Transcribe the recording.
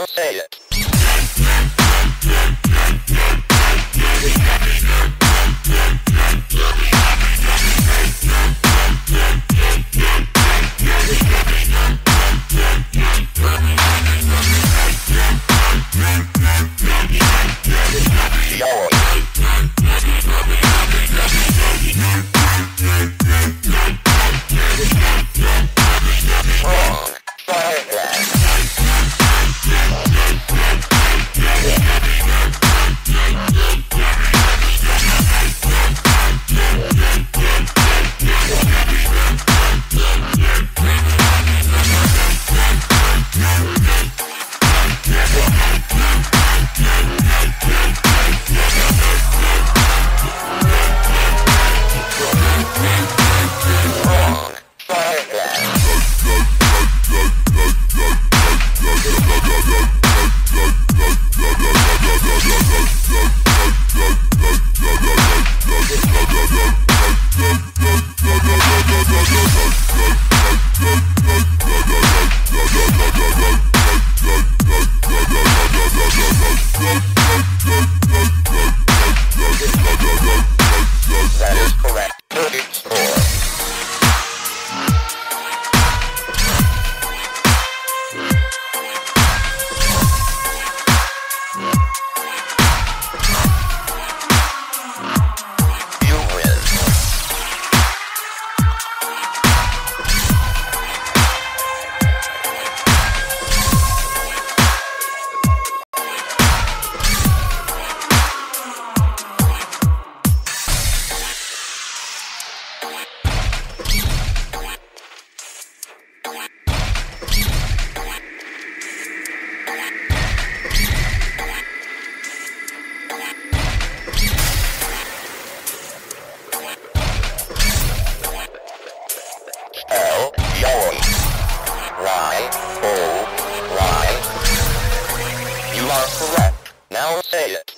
Alteia. Oh, right. You are correct. Now say it.